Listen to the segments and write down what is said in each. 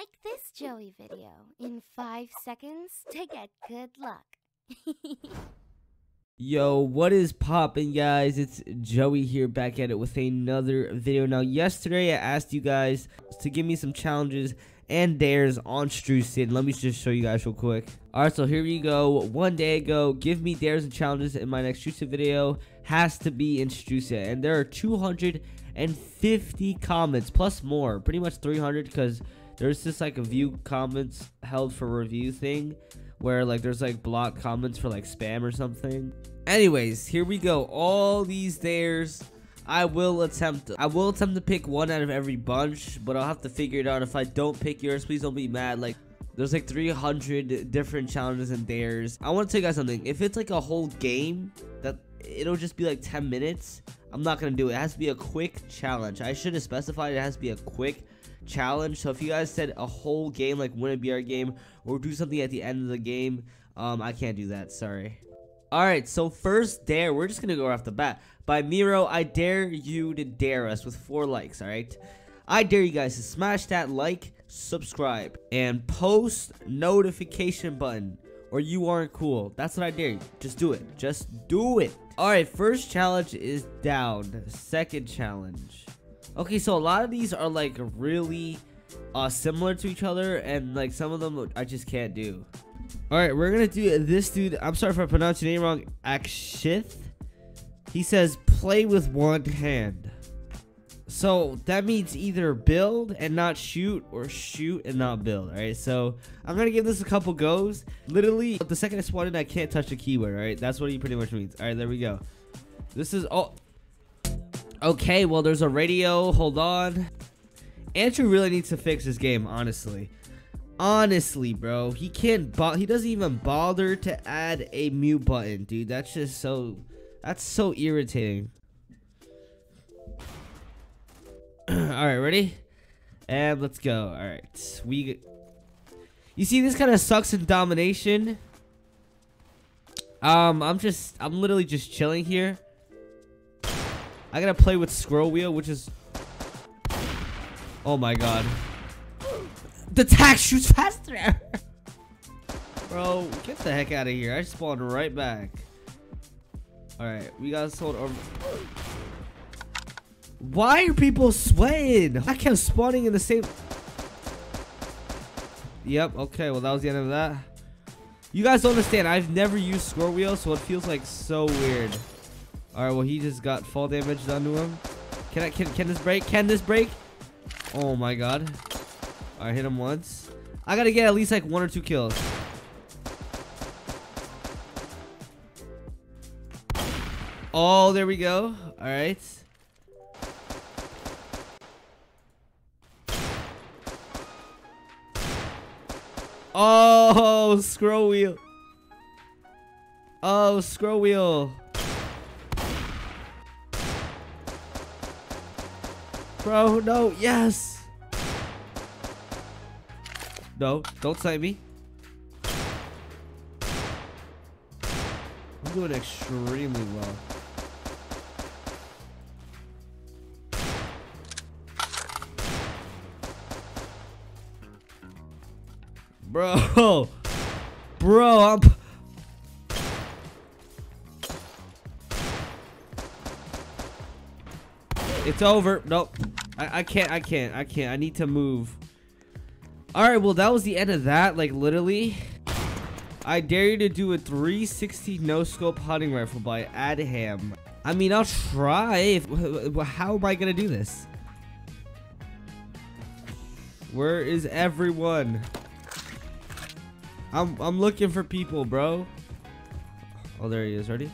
Like this Joey video in 5 seconds to get good luck. Yo, what is poppin', guys? It's Joey here back at it with another video. Now, yesterday I asked you guys to give me some challenges and dares on Strucid. Let me just show you guys real quick. Alright, so here we go. One day ago, give me dares and challenges in my next Strucid video. Has to be in Strucid. And there are 250 comments, plus more. Pretty much 300 because there's just like a view comments held for review thing. Where like there's like blocked comments for like spam or something. Anyways, here we go. All these dares I will attempt I will attempt to pick one out of every bunch, but I'll have to figure it out. If I don't pick yours, please don't be mad. Like there's like 300 different challenges and dares. I want to tell you guys something. If it's like a whole game that it'll just be like 10 minutes, I'm not going to do it. It has to be a quick challenge. I should have specified it has to be a quick challenge. So if you guys said a whole game like win a BR game or do something at the end of the game, um I can't do that. Sorry. Alright, so first dare, we're just gonna go off the bat. By Miro, I dare you to dare us with four likes, alright? I dare you guys to smash that like, subscribe, and post notification button, or you aren't cool. That's what I dare you. Just do it. Just do it. Alright, first challenge is down. Second challenge. Okay, so a lot of these are like really uh, similar to each other, and like some of them I just can't do. All right, we're gonna do this dude. I'm sorry if I pronounced your name wrong. Akshith. He says play with one hand. So that means either build and not shoot or shoot and not build. All right. So I'm gonna give this a couple goes. Literally, the second I spawn in, I can't touch the keyboard. All right. That's what he pretty much means. All right. There we go. This is all. Okay. Well, there's a radio. Hold on. Andrew really needs to fix this game, honestly. Honestly, bro, he can't. he doesn't even bother to add a mute button, dude. That's just so. That's so irritating. All right, ready? And let's go. All right, we. You see, this kind of sucks in domination. Um, I'm just, I'm literally just chilling here. I gotta play with scroll wheel, which is. Oh my god. The tack shoots faster. Bro, get the heck out of here. I spawned right back. Alright, we got sold over. Why are people sweating? I kept spawning in the same... Yep, okay, well that was the end of that. You guys don't understand, I've never used score wheel, so it feels like so weird. Alright, well he just got fall damage done to him. Can I can can this break? Can this break? Oh my god. I hit him once. I gotta get at least like one or two kills. Oh, there we go. All right. Oh, scroll wheel. Oh, scroll wheel. Bro, no, yes. No, don't snipe me. I'm doing extremely well. Bro. Bro, I'm... It's over. Nope. I, I can't. I can't. I can't. I need to move. Alright, well, that was the end of that. Like, literally. I dare you to do a 360 no-scope hunting rifle by Adham. I mean, I'll try. If, how am I going to do this? Where is everyone? I'm, I'm looking for people, bro. Oh, there he is. Ready?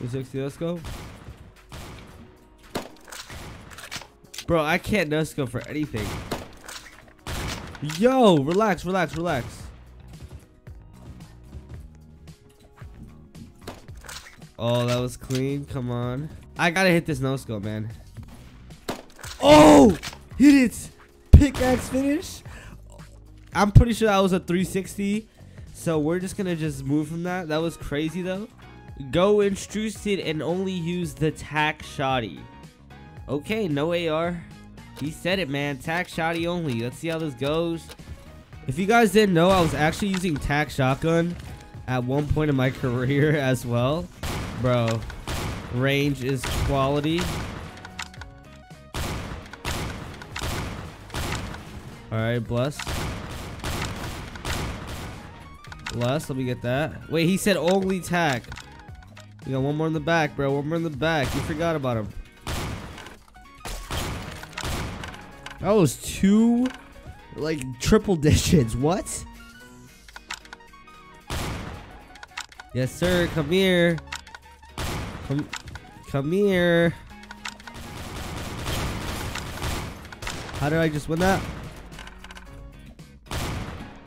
360, let's go. Bro, I can't no for anything. Yo, relax, relax, relax. Oh, that was clean. Come on. I gotta hit this no scope, man. Oh! Hit it! Pickaxe finish? I'm pretty sure that was a 360. So we're just gonna just move from that. That was crazy though. Go in Strucid and only use the tac shotty. Okay, no AR. He said it, man. Tac shotty only. Let's see how this goes. If you guys didn't know, I was actually using tac shotgun at one point in my career as well. Bro, range is quality. Alright, bless. Bless, let me get that. Wait, he said only tac. Got one more in the back, bro. One more in the back. You forgot about him. That was two, like, triple digits. What? Yes, sir. Come here. Come, come here. How did I just win that?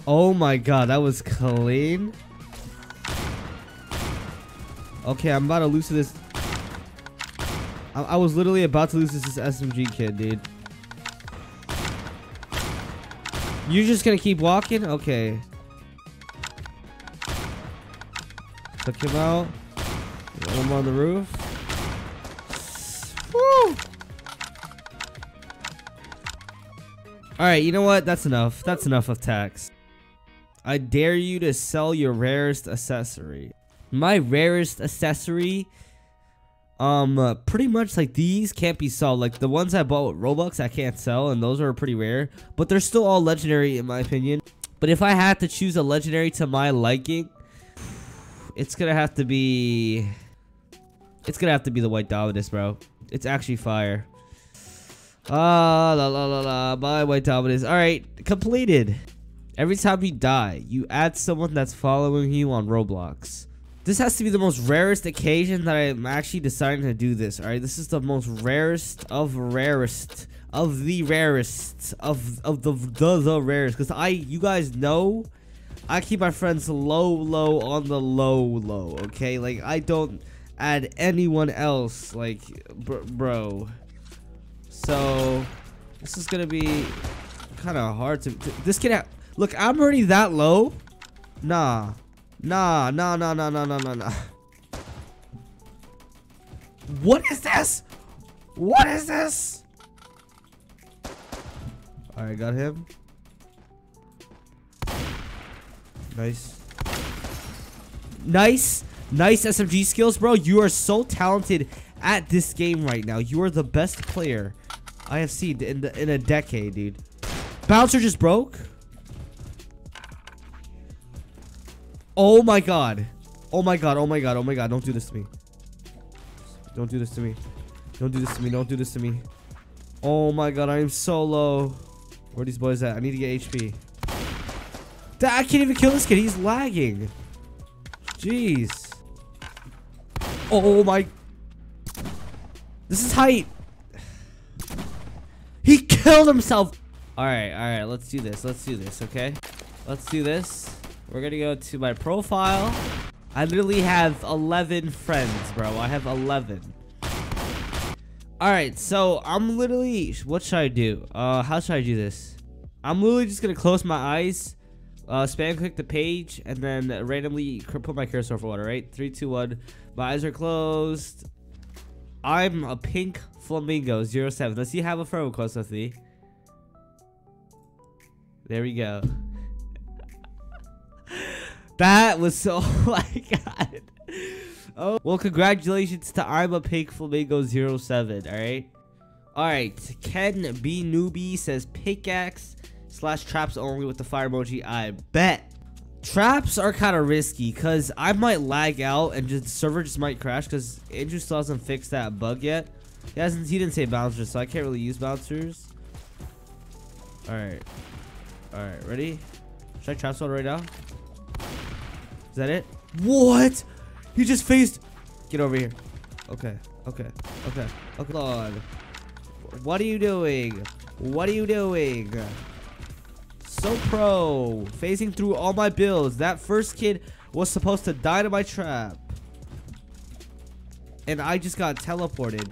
Oh my god, that was clean. Okay, I'm about to lose this. I, I was literally about to lose this SMG kid, dude. You're just gonna keep walking? Okay. Took him out. Got more on the roof. Woo! Alright, you know what? That's enough. That's enough of tax. I dare you to sell your rarest accessory. My rarest accessory, um, uh, pretty much like these can't be sold. Like the ones I bought with Robux, I can't sell, and those are pretty rare. But they're still all legendary in my opinion. But if I had to choose a legendary to my liking, it's gonna have to be. It's gonna have to be the White Dominus, bro. It's actually fire. Ah, la la la la. My White Dominus. All right, completed. Every time you die, you add someone that's following you on Roblox. This has to be the most rarest occasion that I'm actually deciding to do this, alright? This is the most rarest of rarest of the rarest of of the the, the rarest because I you guys know I keep my friends low low on the low low, okay? Like I don't add anyone else like br bro. So this is to be kind of hard to, to this can Look, I'm already that low. Nah. Nah, nah, nah, nah, nah, nah, nah, nah. What is this? What is this? Alright, got him. Nice. Nice. Nice SMG skills, bro. You are so talented at this game right now. You are the best player I have seen in, the, in a decade, dude. Bouncer just broke. Oh my god. Oh my god. Oh my god. Oh my god. Don't do this to me. Don't do this to me. Don't do this to me. Don't do this to me. Oh my god. I am so low. Where are these boys at? I need to get HP. I can't even kill this kid. He's lagging. Jeez. Oh my. This is height. He killed himself. All right. All right. Let's do this. Let's do this. Okay. Let's do this. We're gonna go to my profile. I literally have 11 friends, bro. I have 11. Alright, so I'm literally... What should I do? Uh, How should I do this? I'm literally just gonna close my eyes, uh, spam click the page, and then randomly put my cursor for water, right? Three, two, one. My eyes are closed. I'm a pink flamingo, 07. Let's see how a friend request with me. There we go. That was so. Oh my god. Oh, well, congratulations to I'm a Pink Flamingo 07, alright? Alright, Ken B. Newbie says pickaxe slash traps only with the fire emoji. I bet. Traps are kind of risky because I might lag out and just server just might crash because Andrew still hasn't fixed that bug yet. He hasn't. He didn't say bouncers, so I can't really use bouncers. All right, all right, ready? Should I trap right now? Is that it? What? He just faced. Get over here. Okay. Okay. Okay. Okay. On. What are you doing? What are you doing? So pro. Phasing through all my builds. That first kid was supposed to die to my trap. And I just got teleported.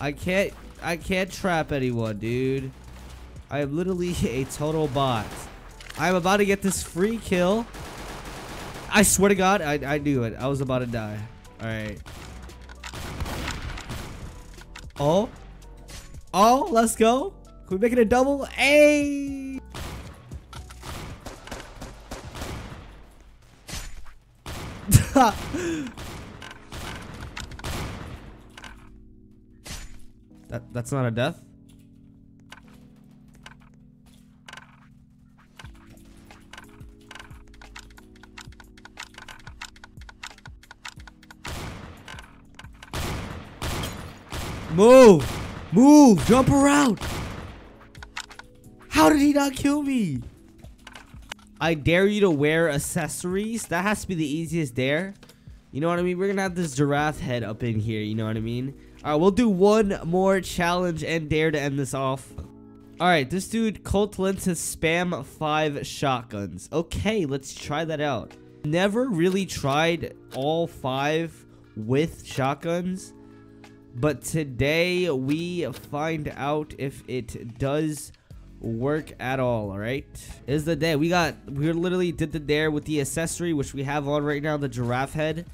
I can't I can't trap anyone, dude. I am literally a total bot. I'm about to get this free kill. I swear to God, I, I knew it. I was about to die. All right. Oh. Oh, let's go. Can we make it a double? Hey. that that's not a death. Move! Move! Jump around! How did he not kill me? I dare you to wear accessories. That has to be the easiest dare. You know what I mean? We're gonna have this giraffe head up in here. You know what I mean? All right, we'll do one more challenge and dare to end this off. All right, this dude Colt Lynn to spam five shotguns. Okay, let's try that out. Never really tried all five with shotguns. But today we find out if it does work at all, all right? Is the day. We got, we literally did the dare with the accessory, which we have on right now, the giraffe head.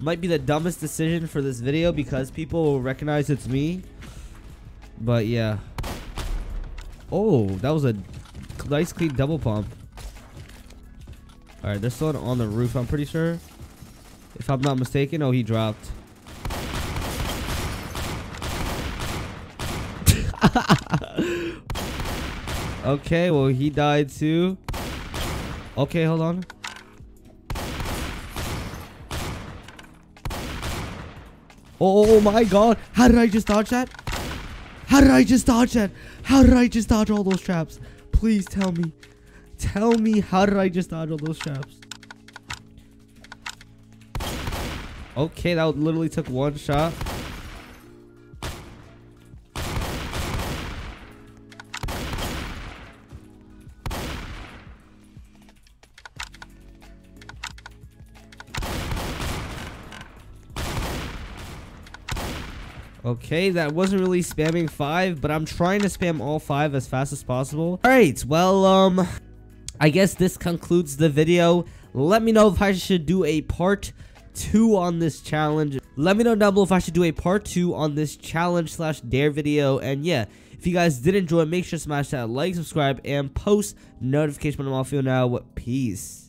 Might be the dumbest decision for this video because people will recognize it's me. But yeah. Oh, that was a nice clean double pump. Alright, there's someone on the roof, I'm pretty sure. If I'm not mistaken. Oh, he dropped. okay, well, he died too. Okay, hold on. Oh, oh, oh my god. How did I just dodge that? How did I just dodge that? How did I just dodge all those traps? Please tell me. Tell me how did I just dodge all those traps? Okay, that literally took one shot. Okay, that wasn't really spamming five, but I'm trying to spam all five as fast as possible. All right, well, um, I guess this concludes the video. Let me know if I should do a part two on this challenge. Let me know down below if I should do a part two on this challenge slash dare video. And yeah, if you guys did enjoy, make sure to smash that like, subscribe, and post notification button. I'll feel now. Peace.